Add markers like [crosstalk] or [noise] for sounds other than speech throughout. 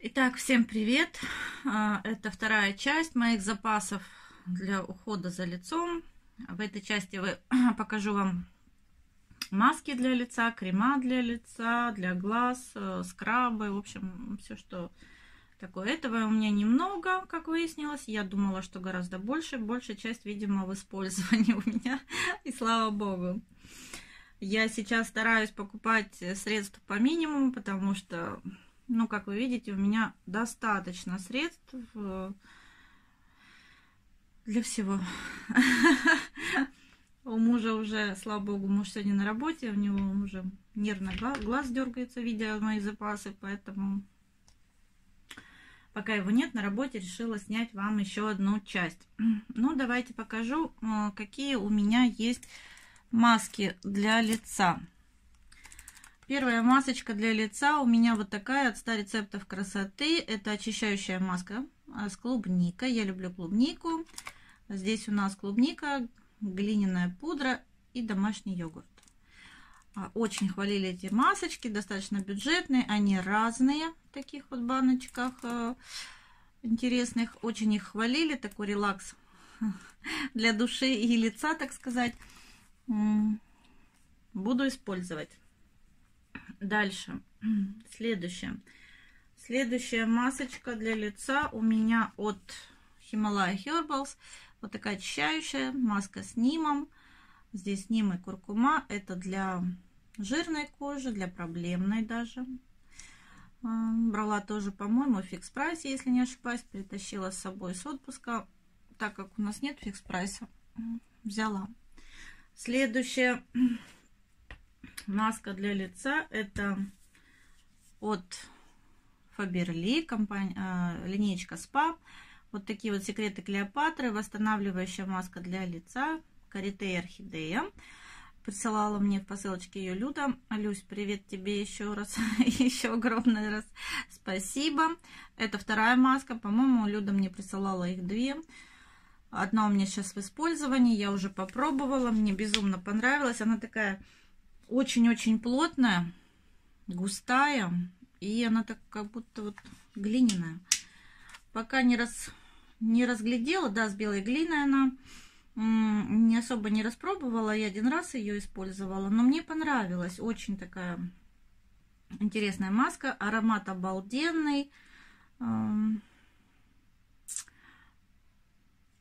Итак, всем привет! А, это вторая часть моих запасов для ухода за лицом. В этой части вы, [clears throat] покажу вам маски для лица, крема для лица, для глаз, э, скрабы, в общем, все, что такое. Этого у меня немного, как выяснилось. Я думала, что гораздо больше. Большая часть, видимо, в использовании [laughs] у меня. И слава богу. Я сейчас стараюсь покупать средства по минимуму, потому что ну, как вы видите, у меня достаточно средств э, для всего. [laughs] У мужа уже, слава богу, муж сегодня на работе, у него уже нервно глаз дергается, видя мои запасы, поэтому пока его нет на работе, решила снять вам еще одну часть. [clears throat] Ну, давайте покажу, э, какие у меня есть маски для лица. Первая масочка для лица у меня вот такая от 100 рецептов красоты. Это очищающая маска а, с клубникой. Я люблю клубнику. Здесь у нас клубника, глиняная пудра и домашний йогурт. А, очень хвалили эти масочки, достаточно бюджетные. Они разные в таких вот баночках а, интересных. Очень их хвалили. Такой релакс [laughs] для души и лица, так сказать. Буду использовать. Дальше. [clears throat] Следующее. Следующая масочка для лица у меня от Himalaya Herbals. Вот такая очищающая маска с нимом. Здесь ним и куркума. Это для жирной кожи, для проблемной даже. А, брала тоже, по-моему, в фикс прайсе, если не ошибаюсь. Притащила с собой с отпуска. Так как у нас нет фикс прайса, взяла. Следующая [clears throat] маска для лица. Это от Фаберли, компания, э, линейка СПА. Вот такие вот секреты Клеопатры. Восстанавливающая маска для лица. Карите и орхидея. Присылала мне в посылочке ее Люда. Люсь, привет тебе еще раз. [laughs] еще огромный раз спасибо. Это вторая маска. По-моему, Люда мне присылала их две. Одна у меня сейчас в использовании. Я уже попробовала. Мне безумно понравилась. Она такая очень-очень плотная, густая, и она так как будто вот глиняная. Пока не, раз, не разглядела, да, с белой глиной она, не особо не распробовала, я один раз ее использовала, но мне понравилась, очень такая интересная маска, аромат обалденный.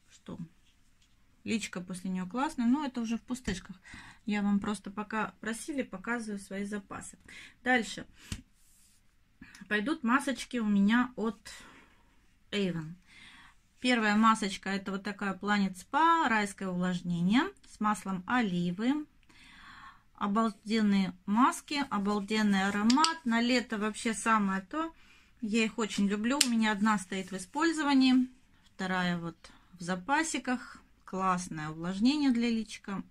Что? Личка после нее классная, но это уже в пустышках. Я вам просто пока просили, показываю свои запасы. Дальше. Пойдут масочки у меня от Avon. Первая масочка это вот такая Planet Spa, райское увлажнение с маслом оливы. Обалденные маски, обалденный аромат. На лето вообще самое то. Я их очень люблю. У меня одна стоит в использовании, вторая вот в запасиках. Классное увлажнение для личика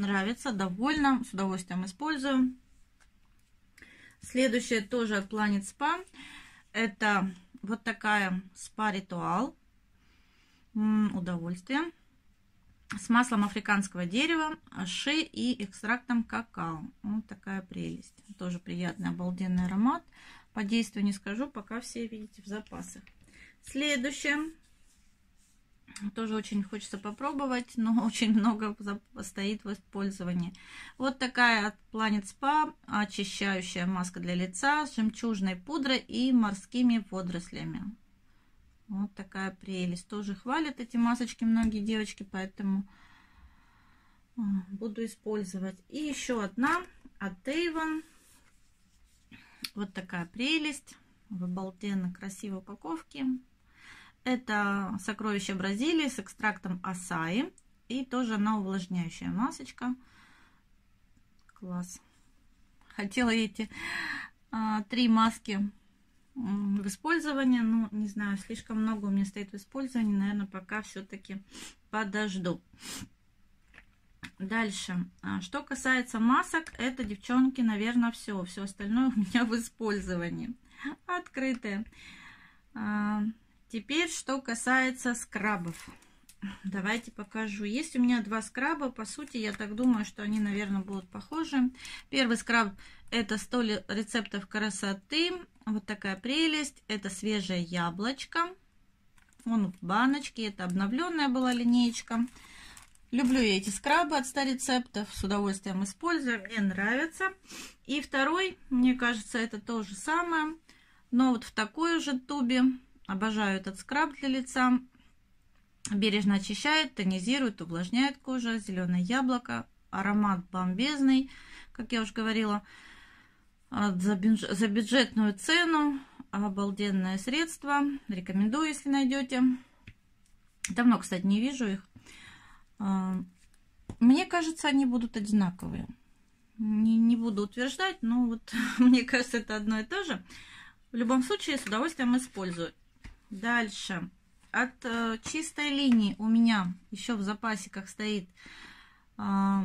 нравится, довольна, с удовольствием использую. Следующее тоже от Planet Spa. Это вот такая спа-ритуал. Удовольствие. С маслом африканского дерева, ши и экстрактом какао. Вот такая прелесть. Тоже приятный, обалденный аромат. По действию не скажу, пока все видите в запасах. Следующее тоже очень хочется попробовать, но [laughs] очень много стоит в использовании. Вот такая от Planet Spa очищающая маска для лица с жемчужной пудрой и морскими водорослями. Вот такая прелесть. Тоже хвалят эти масочки многие девочки, поэтому а, буду использовать. И еще одна от Avon. Вот такая прелесть в обалденно красивой упаковке. Это сокровище Бразилии с экстрактом асаи. И тоже она увлажняющая масочка. Класс. Хотела эти а, три маски в использовании. Ну, не знаю, слишком много у меня стоит в использовании. Наверное, пока все-таки подожду. Дальше. А, что касается масок, это, девчонки, наверное, все. Все остальное у меня в использовании. Открытые. Теперь, что касается скрабов. Давайте покажу. Есть у меня два скраба. По сути, я так думаю, что они, наверное, будут похожи. Первый скраб это 100 рецептов красоты. Вот такая прелесть. Это свежее яблочко. Он в баночке. Это обновленная была линеечка. Люблю я эти скрабы от 100 рецептов. С удовольствием использую. Мне нравится. И второй, мне кажется, это то же самое. Но вот в такой же тубе. Обожаю этот скраб для лица. Бережно очищает, тонизирует, увлажняет кожу. Зеленое яблоко. Аромат бомбезный, как я уже говорила. За бюджетную цену. Обалденное средство. Рекомендую, если найдете. Давно, кстати, не вижу их. А, мне кажется, они будут одинаковые. Не, не буду утверждать, но вот [laughs] мне кажется, это одно и то же. В любом случае, с удовольствием использую. Дальше. От э, чистой линии у меня еще в запасиках стоит э,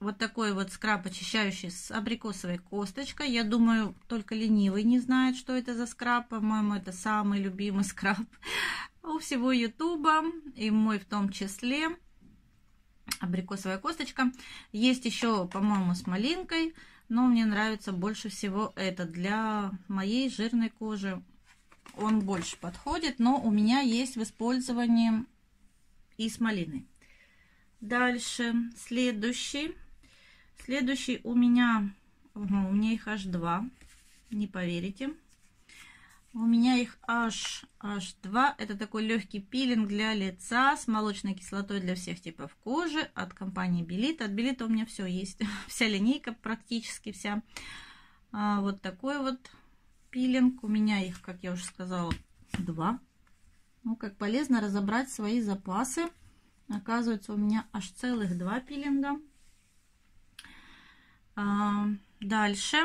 вот такой вот скраб очищающий с абрикосовой косточкой. Я думаю, только ленивый не знает, что это за скраб. По-моему, это самый любимый [laughs] скраб у всего Ютуба, и мой в том числе. Абрикосовая косточка. Есть еще, по-моему, с малинкой, но мне нравится больше всего это для моей жирной кожи он больше подходит, но у меня есть в использовании и с малиной. Дальше, следующий. Следующий у меня, угу, у меня их аж два, не поверите. У меня их аж, аж два. Это такой легкий пилинг для лица с молочной кислотой для всех типов кожи от компании Белит. От Белита у меня все есть, [laughs] вся линейка практически вся. А, вот такой вот пилинг. У меня их, как я уже сказала, два. Ну, как полезно разобрать свои запасы. Оказывается, у меня аж целых два пилинга. А, дальше,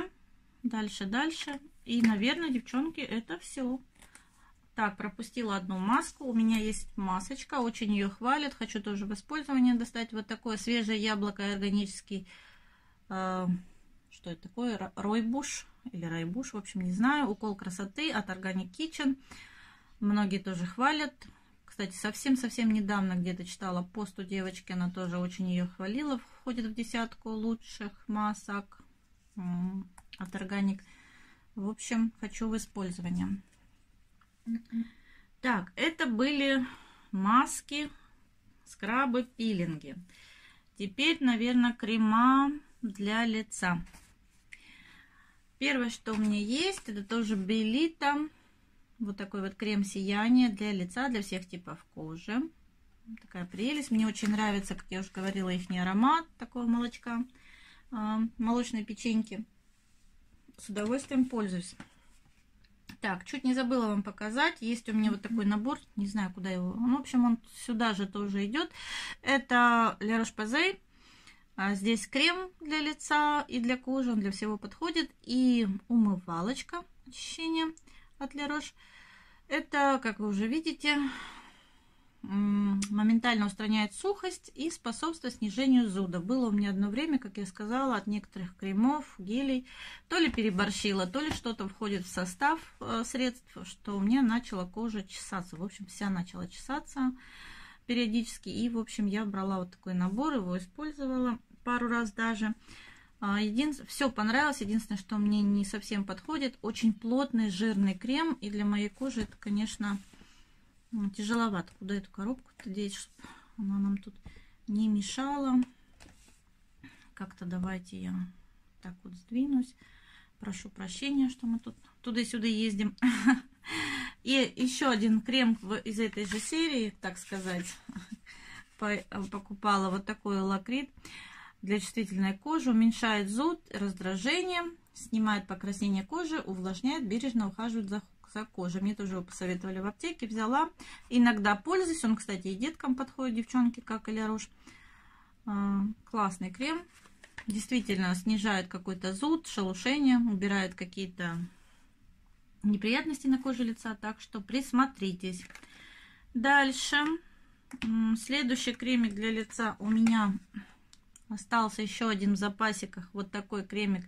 дальше, дальше. И, наверное, девчонки, это все. Так, пропустила одну маску. У меня есть масочка, очень ее хвалят. Хочу тоже в использовании достать вот такое свежее яблоко органический. Э, что это такое? Ройбуш или райбуш, в общем, не знаю. Укол красоты от Organic Kitchen. Многие тоже хвалят. Кстати, совсем-совсем недавно где-то читала пост у девочки, она тоже очень ее хвалила. Входит в десятку лучших масок от Organic. В общем, хочу в использование. Так, это были маски, скрабы, пилинги. Теперь, наверное, крема для лица. Первое, что у меня есть, это тоже Белита. Вот такой вот крем сияние для лица, для всех типов кожи. Такая прелесть. Мне очень нравится, как я уже говорила, их аромат такого молочка, а, молочной печеньки. С удовольствием пользуюсь. Так, чуть не забыла вам показать. Есть у меня вот такой набор. Не знаю, куда его. Ну, в общем, он сюда же тоже идет. Это Roche-Posay а здесь крем для лица и для кожи, он для всего подходит. И умывалочка очищения от Roche. Это, как вы уже видите, моментально устраняет сухость и способствует снижению зуда. Было у меня одно время, как я сказала, от некоторых кремов, гелей, то ли переборщила, то ли что-то входит в состав э, средств, что у меня начала кожа чесаться. В общем, вся начала чесаться периодически. И, в общем, я брала вот такой набор, его использовала пару раз даже. А, Единственное, все понравилось. Единственное, что мне не совсем подходит, очень плотный жирный крем. И для моей кожи это, конечно, ну, тяжеловато. Куда эту коробку-то деть, чтобы она нам тут не мешала. Как-то давайте я так вот сдвинусь. Прошу прощения, что мы тут туда-сюда ездим. [laughs] И еще один крем из этой же серии, так сказать, [laughs] покупала вот такой лакрит для чувствительной кожи, уменьшает зуд, раздражение, снимает покраснение кожи, увлажняет, бережно ухаживает за, за кожей. Мне тоже его посоветовали в аптеке, взяла. Иногда пользуюсь, он, кстати, и деткам подходит, девчонки, как и Ляруш. А, классный крем, действительно снижает какой-то зуд, шелушение, убирает какие-то неприятности на коже лица, так что присмотритесь. Дальше, следующий кремик для лица у меня Остался еще один в запасиках. Вот такой кремик.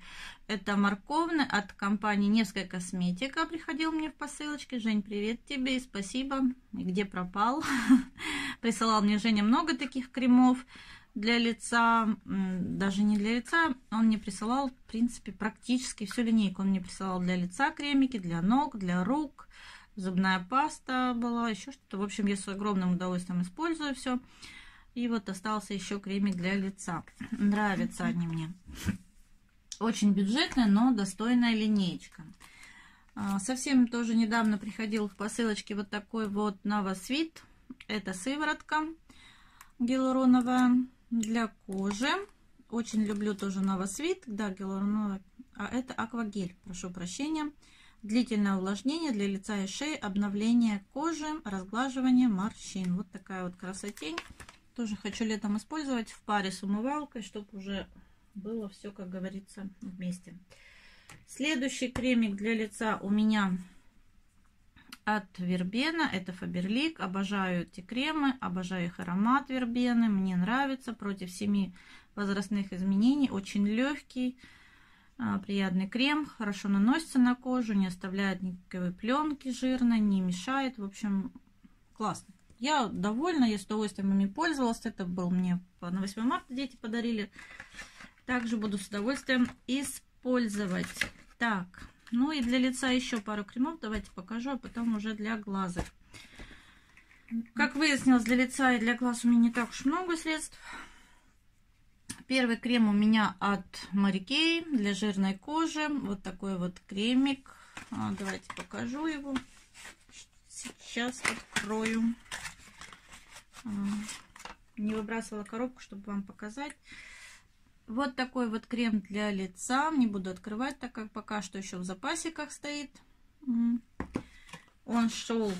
Это морковный от компании Невская косметика. Приходил мне в посылочке. Жень, привет тебе спасибо. И где пропал? [laughs] Присылал мне Женя много таких кремов для лица, даже не для лица, он мне присылал, в принципе, практически всю линейку. Он мне присылал для лица кремики, для ног, для рук, зубная паста была, еще что-то. В общем, я с огромным удовольствием использую все. И вот остался еще кремик для лица. Нравятся они мне. Очень бюджетная, но достойная линейка. А, совсем тоже недавно приходил в посылочке вот такой вот Новосвит. Это сыворотка гиалуроновая для кожи. Очень люблю тоже Новосвит. Да, гиалуроновая. А это аквагель, прошу прощения. Длительное увлажнение для лица и шеи, обновление кожи, разглаживание морщин. Вот такая вот красотень. Тоже хочу летом использовать в паре с умывалкой, чтобы уже было все, как говорится, вместе. Следующий кремик для лица у меня от Вербена. Это Фаберлик. Обожаю эти кремы, обожаю их аромат вербены. Мне нравится. Против семи возрастных изменений. Очень легкий, а, приятный крем. Хорошо наносится на кожу, не оставляет никакой пленки жирной, не мешает. В общем, классно. Я довольна, я с удовольствием ими пользовалась. Это был мне на 8 марта дети подарили. Также буду с удовольствием использовать. Так, ну и для лица еще пару кремов. Давайте покажу, а потом уже для глаза. Как выяснилось, для лица и для глаз у меня не так уж много средств. Первый крем у меня от Марикей для жирной кожи. Вот такой вот кремик. А, давайте покажу его. Сейчас открою. Не выбрасывала коробку, чтобы вам показать. Вот такой вот крем для лица. Не буду открывать, так как пока что еще в запасиках стоит. Он шел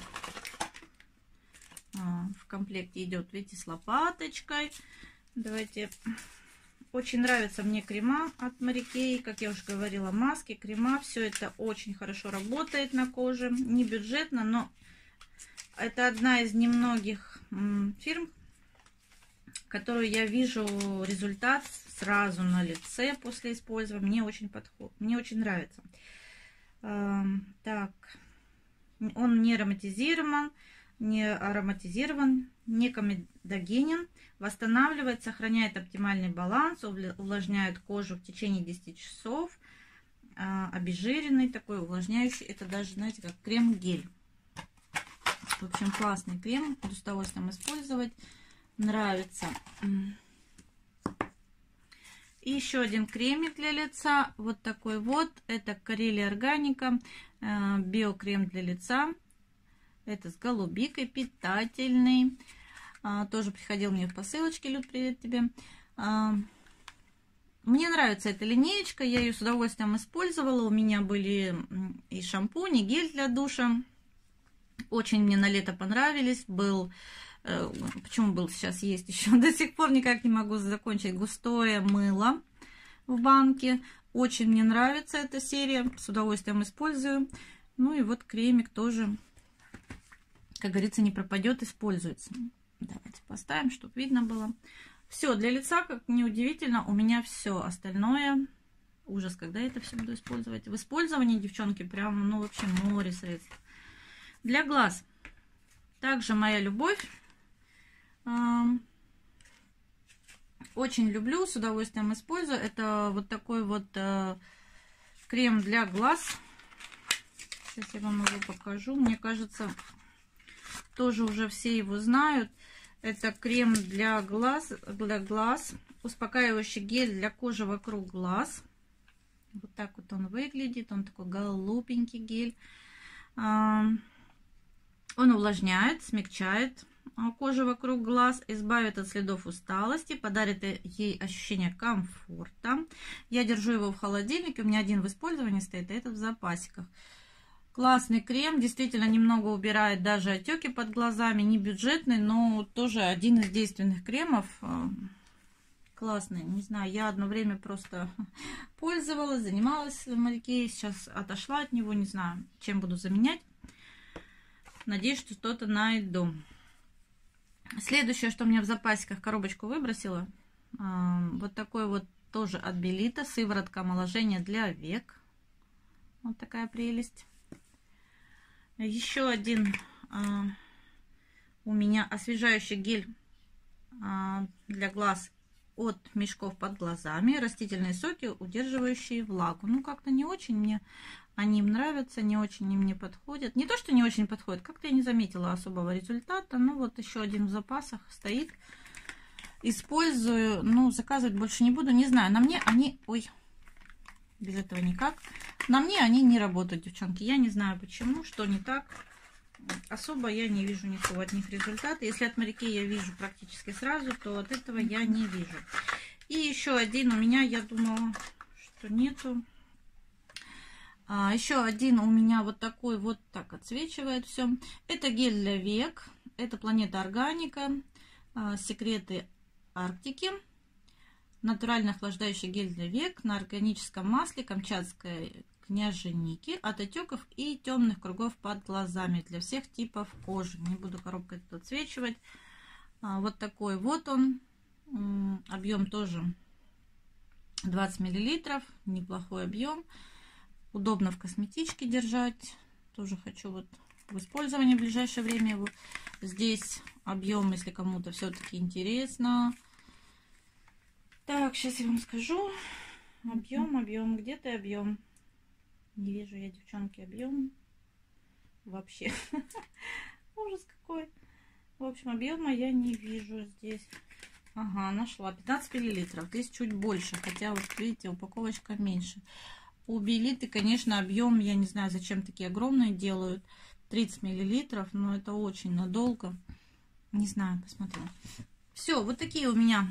а, в комплекте идет, видите, с лопаточкой. Давайте. Очень нравятся мне крема от Марикей. Как я уже говорила, маски, крема. Все это очень хорошо работает на коже. Не бюджетно, но это одна из немногих фирм, которую я вижу результат сразу на лице после использования. Мне очень подход, мне очень нравится. Так, он не ароматизирован, не ароматизирован, не комедогенен, восстанавливает, сохраняет оптимальный баланс, увлажняет кожу в течение 10 часов, а, обезжиренный такой увлажняющий, это даже, знаете, как крем-гель. В общем, классный крем, буду с удовольствием использовать нравится. И еще один кремик для лица. Вот такой вот. Это Карелия Органика. Э, биокрем для лица. Это с голубикой. Питательный. А, тоже приходил мне в посылочке. Люд, привет тебе. А, мне нравится эта линеечка. Я ее с удовольствием использовала. У меня были и шампунь, и гель для душа. Очень мне на лето понравились. Был Э, почему был сейчас есть [laughs] еще, до сих пор никак не могу закончить густое мыло в банке. Очень мне нравится эта серия, с удовольствием использую. Ну и вот кремик тоже, как говорится, не пропадет, используется. Давайте поставим, чтобы видно было. Все, для лица, как неудивительно, у меня все остальное. Ужас, когда я это все буду использовать. В использовании, девчонки, прям, ну, вообще море средств. Для глаз. Также моя любовь очень люблю, с удовольствием использую. Это вот такой вот э, крем для глаз. Сейчас я вам его покажу. Мне кажется, тоже уже все его знают. Это крем для глаз, для глаз. Успокаивающий гель для кожи вокруг глаз. Вот так вот он выглядит. Он такой голубенький гель. Он увлажняет, смягчает а, кожи вокруг глаз, избавит от следов усталости, подарит ей ощущение комфорта. Я держу его в холодильнике, у меня один в использовании стоит, а этот в запасиках. Классный крем, действительно немного убирает даже отеки под глазами, не бюджетный, но тоже один из действенных кремов. А, классный, не знаю, я одно время просто [laughs] пользовалась, занималась в моряке, сейчас отошла от него, не знаю, чем буду заменять. Надеюсь, что что-то найду. Следующее, что мне в запасиках коробочку выбросила, вот такой вот тоже от Белита, сыворотка омоложения для век. Вот такая прелесть. Еще один а, у меня освежающий гель а, для глаз от мешков под глазами. Растительные соки, удерживающие влагу. Ну, как-то не очень мне они им нравятся, не очень им не подходят. Не то, что не очень подходят, как-то я не заметила особого результата. Ну, вот еще один в запасах стоит. Использую, ну, заказывать больше не буду. Не знаю, на мне они... Ой, без этого никак. На мне они не работают, девчонки. Я не знаю почему, что не так. Особо я не вижу никакого от них результата. Если от моряки я вижу практически сразу, то от этого я не вижу. И еще один у меня, я думала, что нету. А, еще один у меня вот такой вот так отсвечивает все. Это гель для век. Это планета органика. А, секреты Арктики. Натурально охлаждающий гель для век на органическом масле камчатской княженики от отеков и темных кругов под глазами для всех типов кожи. Не буду коробкой тут отсвечивать. А, вот такой вот он. Объем тоже 20 миллилитров. Неплохой объем. Удобно в косметичке держать. Тоже хочу вот в использовании в ближайшее время его. Здесь объем, если кому-то все-таки интересно. Так, сейчас я вам скажу. Объем, объем, где ты объем? Не вижу я, девчонки, объем. Вообще. [laughs] Ужас какой. В общем, объема я не вижу здесь. Ага, нашла. 15 миллилитров. Здесь чуть больше. Хотя, вот видите, упаковочка меньше. У Белиты, конечно, объем, я не знаю, зачем такие огромные делают. 30 миллилитров, но это очень надолго. Не знаю, посмотрю. Все, вот такие у меня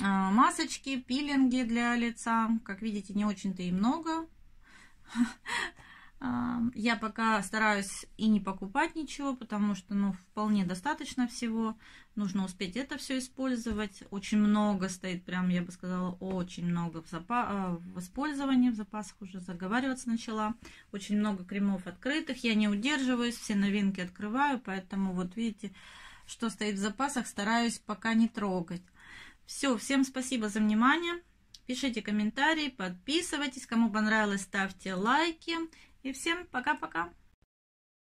а, масочки, пилинги для лица. Как видите, не очень-то и много. [laughs] Я пока стараюсь и не покупать ничего, потому что, ну, вполне достаточно всего. Нужно успеть это все использовать. Очень много стоит, прям, я бы сказала, очень много в, запа а, в использовании, в запасах уже заговариваться начала. Очень много кремов открытых, я не удерживаюсь, все новинки открываю, поэтому вот видите, что стоит в запасах, стараюсь пока не трогать. Все, всем спасибо за внимание. Пишите комментарии, подписывайтесь. Кому понравилось, ставьте лайки. И всем пока-пока.